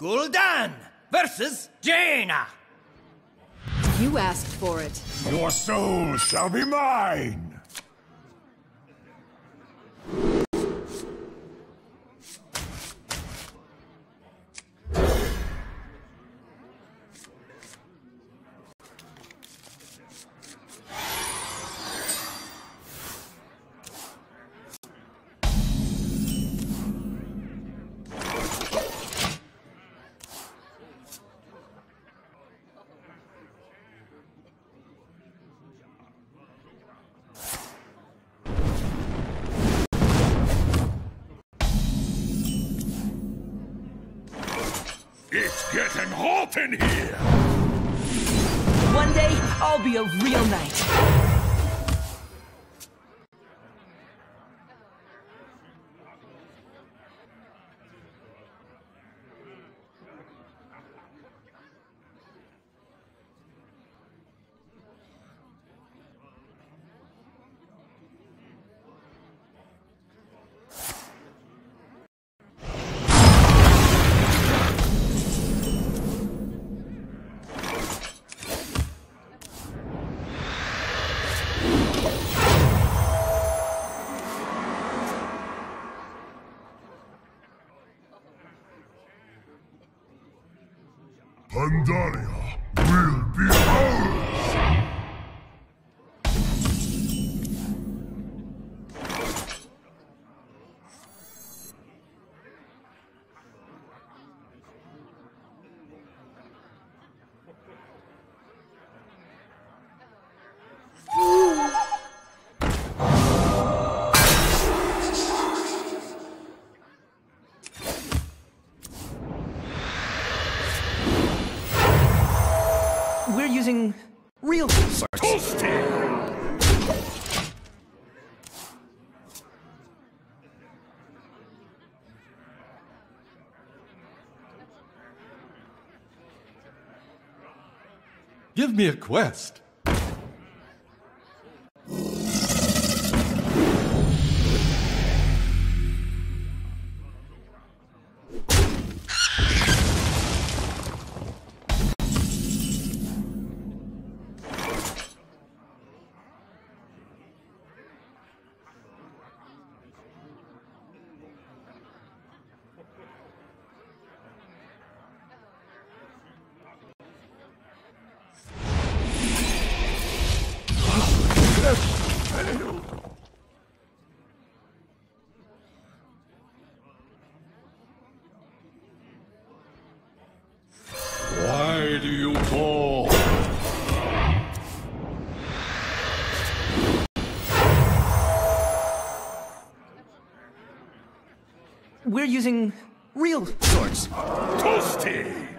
Gul'dan versus Jaina. You asked for it. Your soul shall be mine! Getting hot in here! One day, I'll be a real knight. Pandaria will Give me a quest. Do you call? We're using real swords. Toasty!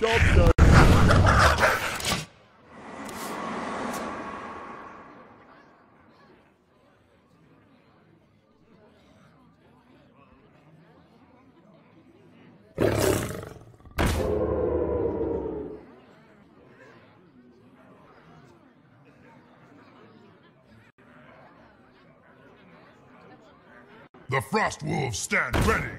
Job done. The Frost Wolves stand ready.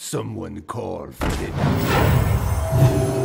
Someone call for the...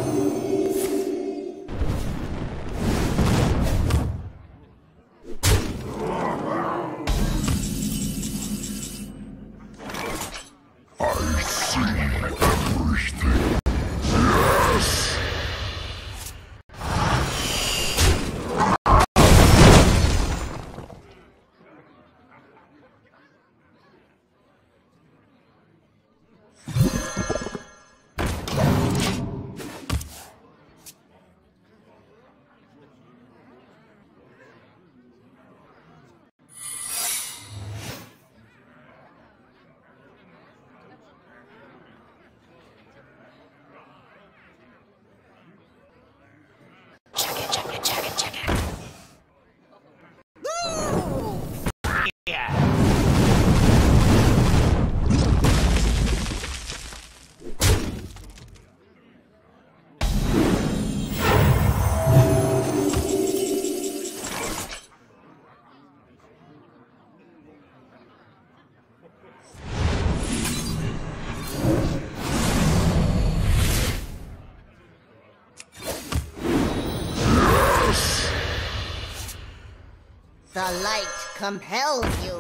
light compels you.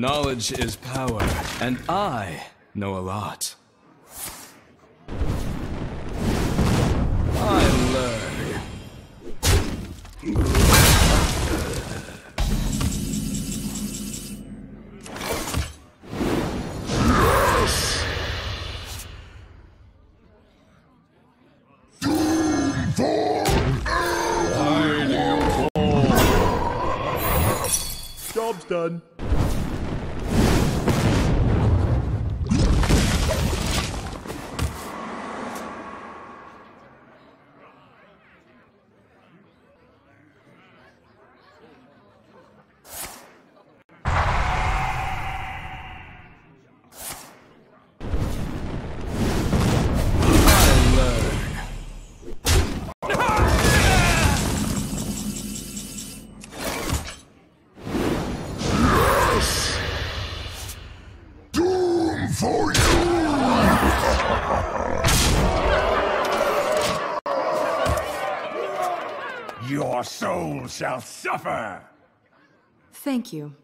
Knowledge is power, and I know a lot. I learn. Job's done. For you! Your soul shall suffer! Thank you.